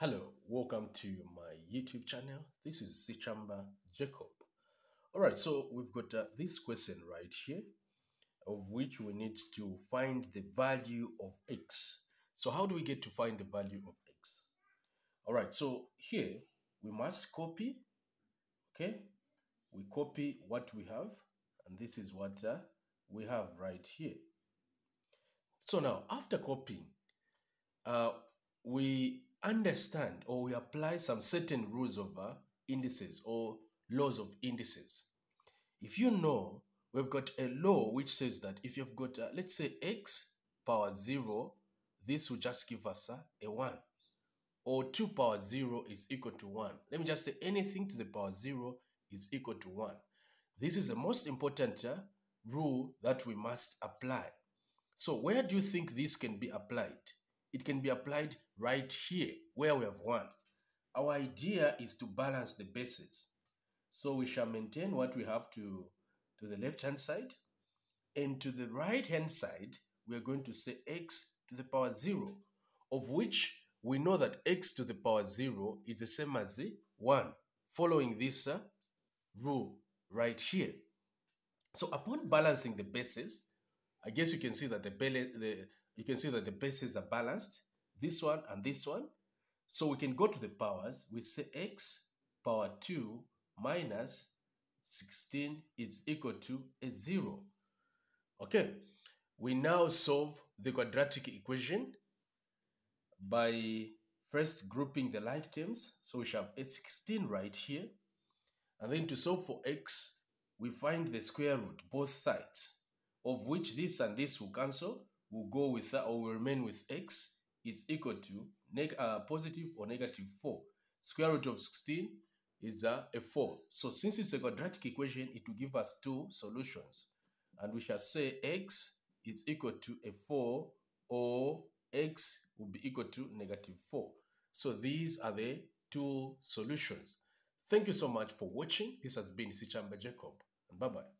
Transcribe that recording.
Hello, welcome to my YouTube channel. This is Sichamba Jacob. All right, so we've got uh, this question right here, of which we need to find the value of x. So how do we get to find the value of x? All right, so here we must copy, okay? We copy what we have, and this is what uh, we have right here. So now, after copying, uh, we understand or we apply some certain rules of uh, indices or laws of indices. If you know, we've got a law which says that if you've got, uh, let's say, x power 0, this will just give us uh, a 1. Or 2 power 0 is equal to 1. Let me just say anything to the power 0 is equal to 1. This is the most important uh, rule that we must apply. So where do you think this can be applied? It can be applied right here where we have 1. Our idea is to balance the bases. So we shall maintain what we have to, to the left hand side. And to the right hand side, we are going to say x to the power 0, of which we know that x to the power 0 is the same as the 1, following this uh, rule right here. So upon balancing the bases, I guess you can see that the, the you can see that the bases are balanced, this one and this one. So we can go to the powers. We say x power 2 minus 16 is equal to a 0. Okay, we now solve the quadratic equation by first grouping the like terms. So we shall have a 16 right here. And then to solve for x, we find the square root, both sides, of which this and this will cancel. We'll go with that or will remain with x is equal to uh, positive or negative 4. Square root of 16 is uh, a 4. So since it's a quadratic equation, it will give us two solutions. And we shall say x is equal to a 4 or x will be equal to negative 4. So these are the two solutions. Thank you so much for watching. This has been Sichamba Jacob. Bye-bye.